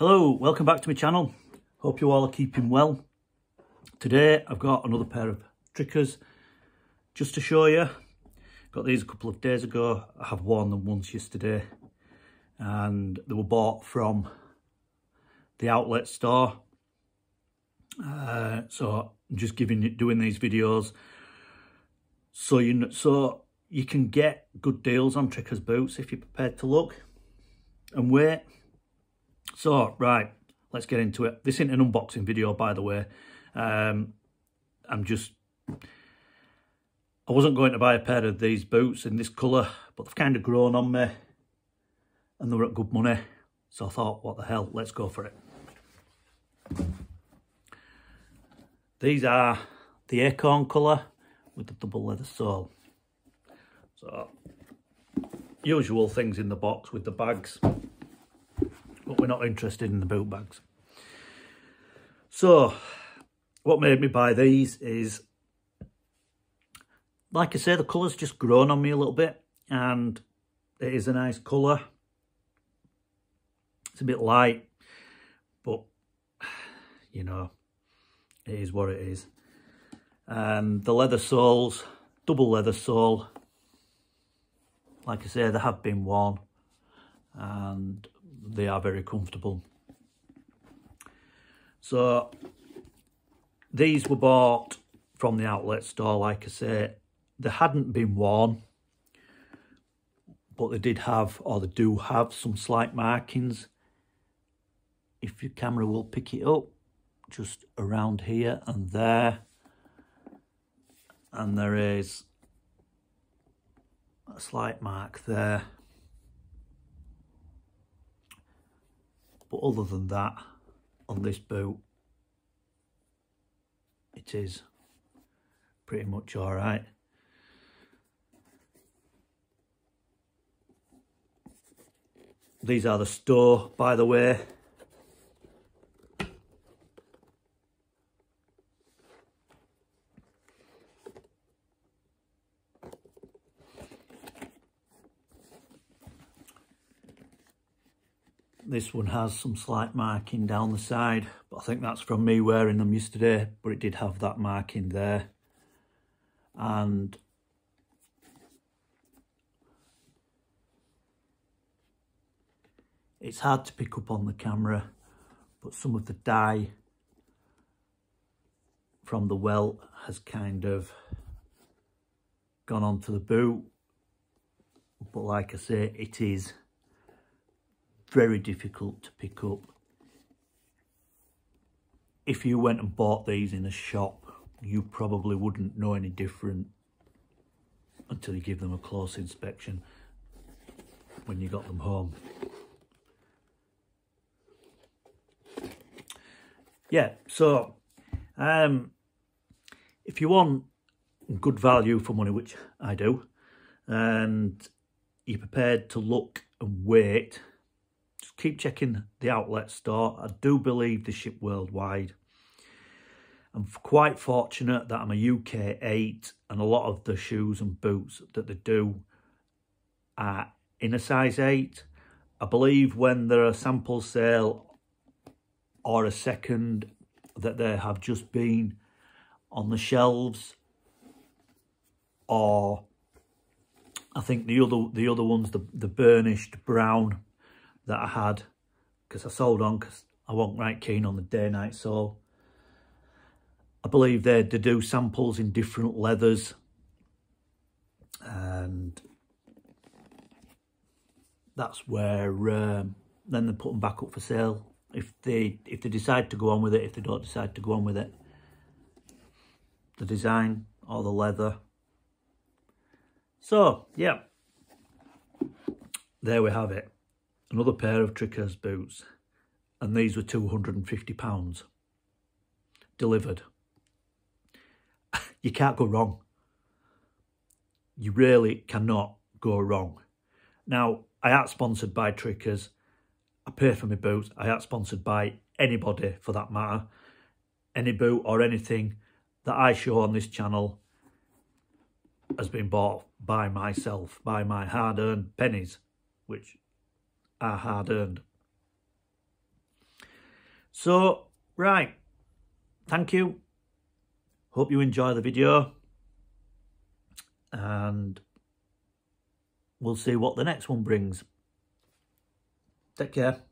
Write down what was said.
Hello, welcome back to my channel. Hope you all are keeping well. Today I've got another pair of Trickers just to show you. Got these a couple of days ago. I have worn them once yesterday and they were bought from the outlet store. Uh, so I'm just giving doing these videos so you so you can get good deals on Trickers boots if you're prepared to look and wait. So, right, let's get into it. This isn't an unboxing video, by the way. Um, I'm just... I wasn't going to buy a pair of these boots in this colour, but they've kind of grown on me. And they were at good money. So I thought, what the hell, let's go for it. These are the acorn colour with the double leather sole. So, usual things in the box with the bags, we're not interested in the boot bags. So, what made me buy these is, like I say, the colour's just grown on me a little bit, and it is a nice colour. It's a bit light, but, you know, it is what it is. And the leather soles, double leather sole, like I say, they have been worn and they are very comfortable. So these were bought from the outlet store, like I say. They hadn't been worn, but they did have, or they do have, some slight markings. If your camera will pick it up, just around here and there. And there is a slight mark there. But other than that, on this boot, it is pretty much all right. These are the Stow, by the way. This one has some slight marking down the side, but I think that's from me wearing them yesterday, but it did have that marking there. And it's hard to pick up on the camera, but some of the dye from the welt has kind of gone onto the boot. But like I say, it is very difficult to pick up. If you went and bought these in a shop, you probably wouldn't know any different until you give them a close inspection when you got them home. Yeah, so um, if you want good value for money, which I do, and you're prepared to look and wait keep checking the outlet store. I do believe they ship worldwide. I'm quite fortunate that I'm a UK 8 and a lot of the shoes and boots that they do are in a size 8. I believe when there are sample sale or a second that they have just been on the shelves or I think the other the other ones the the burnished brown that I had because I sold on because I wasn't right keen on the Dainite sole. I believe they, they do samples in different leathers. And that's where um, then they put them back up for sale. If they if they decide to go on with it if they don't decide to go on with it the design or the leather. So yeah. There we have it another pair of Trickers boots and these were £250 delivered. you can't go wrong. You really cannot go wrong. Now, I aren't sponsored by Trickers. I pay for my boots. I aren't sponsored by anybody for that matter. Any boot or anything that I show on this channel has been bought by myself, by my hard-earned pennies, which are hard earned. So, right. Thank you. Hope you enjoy the video. And we'll see what the next one brings. Take care.